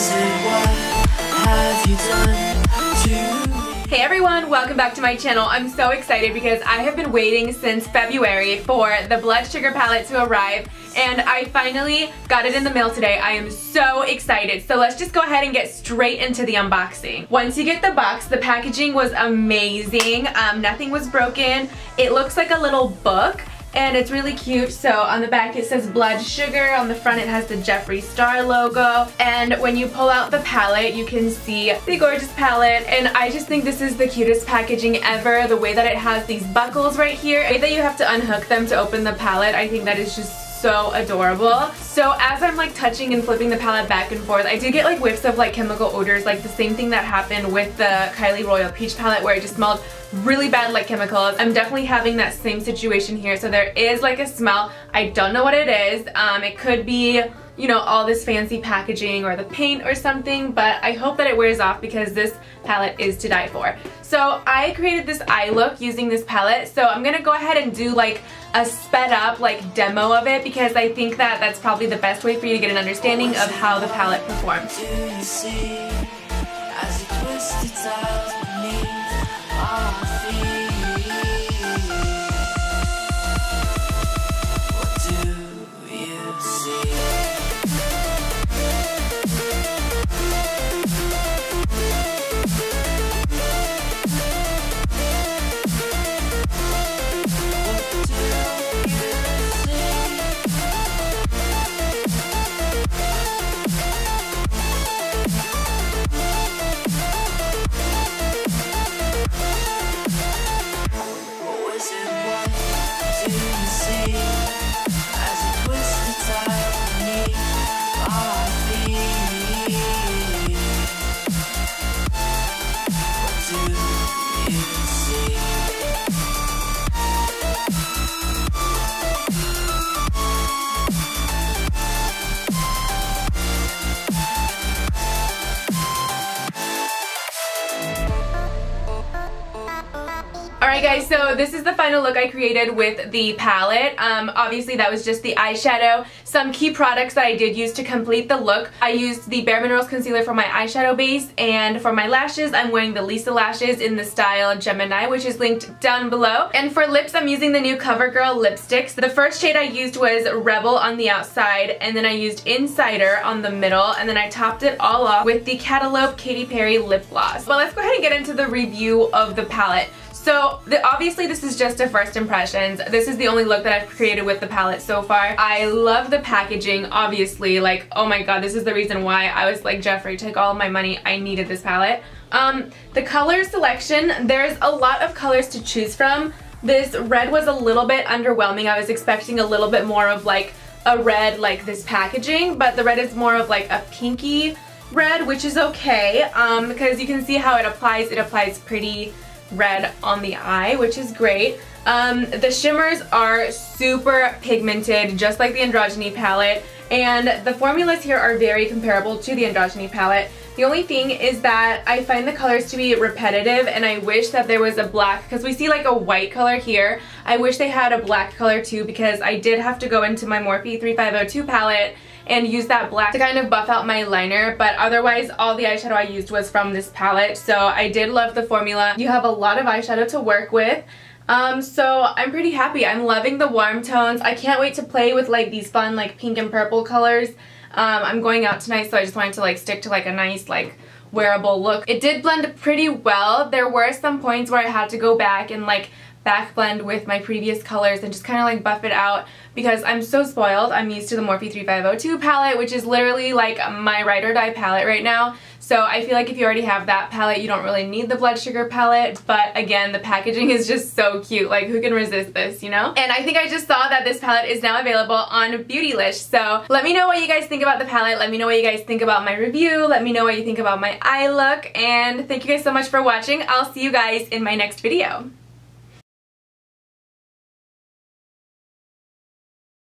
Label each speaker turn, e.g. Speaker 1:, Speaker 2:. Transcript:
Speaker 1: Hey everyone, welcome back to my channel. I'm so excited because I have been waiting since February for the Blood Sugar palette to arrive and I finally got it in the mail today. I am so excited. So let's just go ahead and get straight into the unboxing. Once you get the box, the packaging was amazing. Um, nothing was broken. It looks like a little book and it's really cute. So on the back it says Blood Sugar, on the front it has the Jeffree Star logo, and when you pull out the palette you can see the gorgeous palette, and I just think this is the cutest packaging ever. The way that it has these buckles right here, the way that you have to unhook them to open the palette, I think that is just so adorable. So as I'm like touching and flipping the palette back and forth, I do get like whiffs of like chemical odors, like the same thing that happened with the Kylie Royal Peach palette where it just smelled really bad like chemicals. I'm definitely having that same situation here. So there is like a smell. I don't know what it is. Um, it could be you know, all this fancy packaging or the paint or something, but I hope that it wears off because this palette is to die for. So I created this eye look using this palette, so I'm gonna go ahead and do like a sped up like demo of it because I think that that's probably the best way for you to get an understanding of how the palette performs. Alright guys, so this is the final look I created with the palette. Um, obviously that was just the eyeshadow. Some key products that I did use to complete the look. I used the Bare Minerals Concealer for my eyeshadow base and for my lashes I'm wearing the Lisa Lashes in the style Gemini which is linked down below. And for lips I'm using the new CoverGirl lipsticks. The first shade I used was Rebel on the outside and then I used Insider on the middle and then I topped it all off with the Catalope Katy Perry lip gloss. But let's go ahead and get into the review of the palette. So the, obviously this is just a first impressions. This is the only look that I've created with the palette so far. I love the packaging, obviously. Like, oh my god, this is the reason why I was like, Jeffree, take all my money. I needed this palette. Um, the color selection, there's a lot of colors to choose from. This red was a little bit underwhelming. I was expecting a little bit more of like a red like this packaging, but the red is more of like a pinky red, which is okay um, because you can see how it applies. It applies pretty red on the eye, which is great. Um, the shimmers are super pigmented, just like the Androgyny palette, and the formulas here are very comparable to the Androgyny palette. The only thing is that I find the colors to be repetitive and I wish that there was a black, because we see like a white color here. I wish they had a black color too because I did have to go into my Morphe 3502 palette and use that black to kind of buff out my liner but otherwise all the eyeshadow I used was from this palette so I did love the formula. You have a lot of eyeshadow to work with um, so I'm pretty happy. I'm loving the warm tones. I can't wait to play with like these fun like pink and purple colors. Um, I'm going out tonight so I just wanted to like stick to like a nice like wearable look. It did blend pretty well. There were some points where I had to go back and like back blend with my previous colors and just kind of like buff it out because I'm so spoiled. I'm used to the Morphe 3502 palette which is literally like my ride or die palette right now. So I feel like if you already have that palette you don't really need the blood sugar palette. But again the packaging is just so cute. Like who can resist this you know? And I think I just saw that this palette is now available on Beautylish so let me know what you guys think about the palette. Let me know what you guys think about my review. Let me know what you think about my eye look. And thank you guys so much for watching. I'll see you guys in my next video.